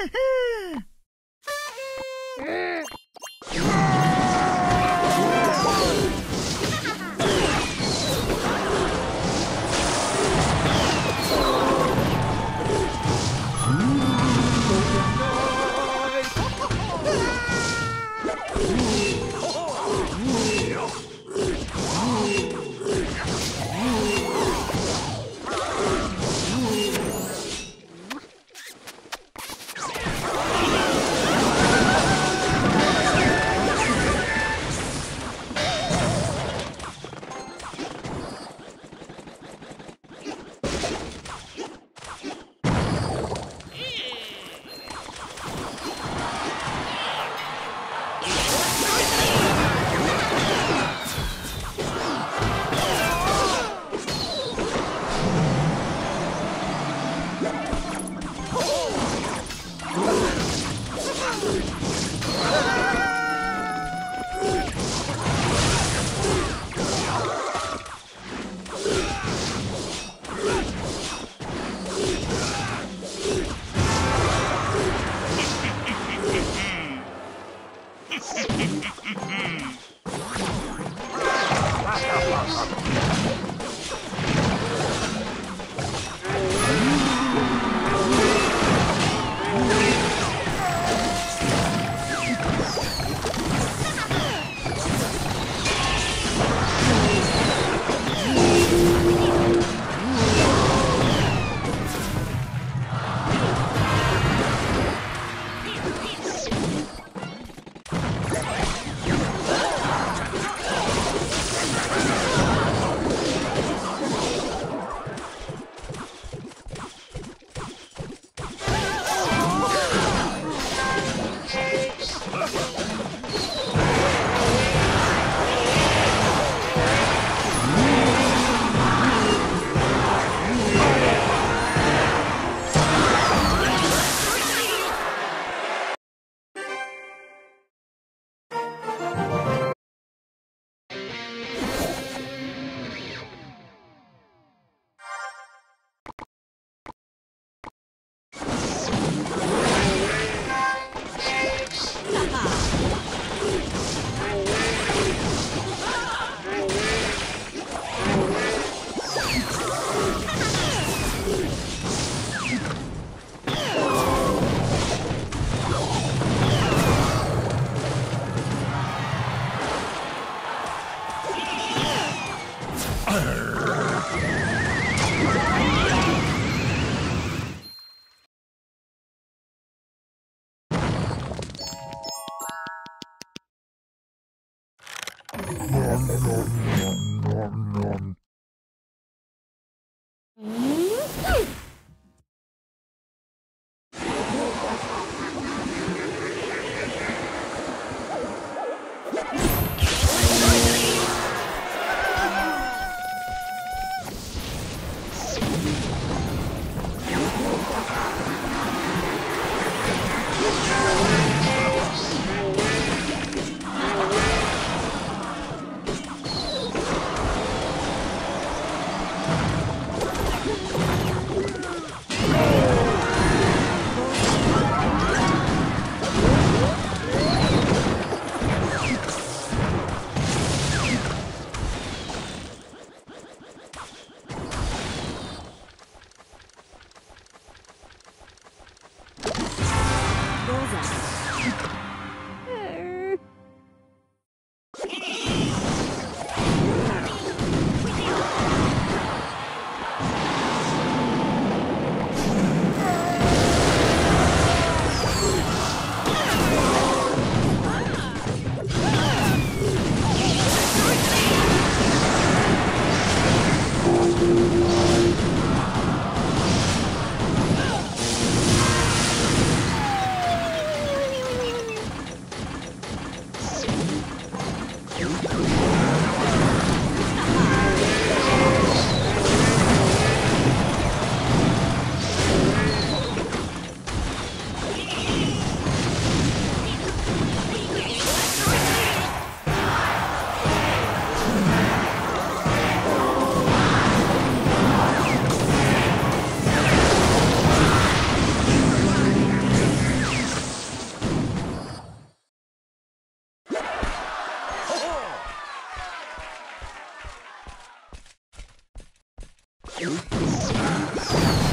Ooh. nom, nom, nom. Yeah.